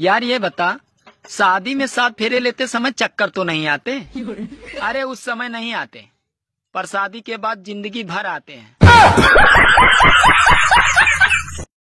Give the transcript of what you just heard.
यार ये बता शादी में साथ फेरे लेते समय चक्कर तो नहीं आते? अरे उस समय नहीं आते पर शादी के बाद ज़िंदगी भर आते हैं।